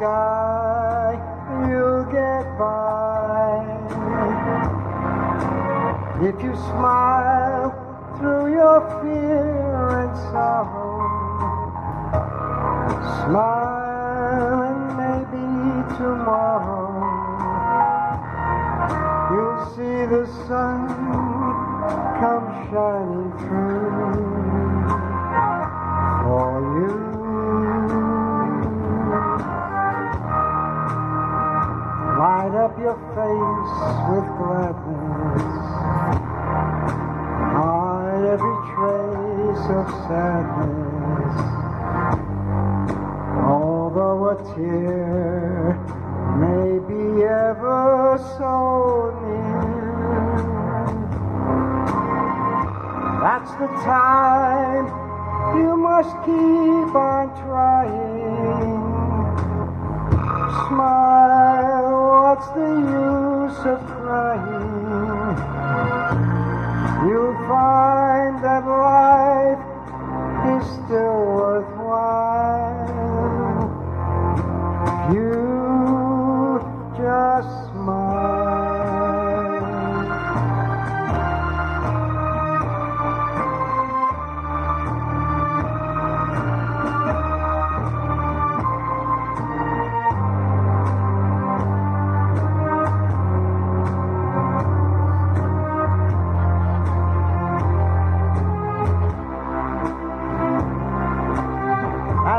sky, you'll get by. If you smile through your fear and sorrow, smile and maybe tomorrow you'll see the sun come shining through. Up your face with gladness. Hide every trace of sadness. Although a tear may be ever so near, that's the time you must keep on trying. What's the use of crying? You'll find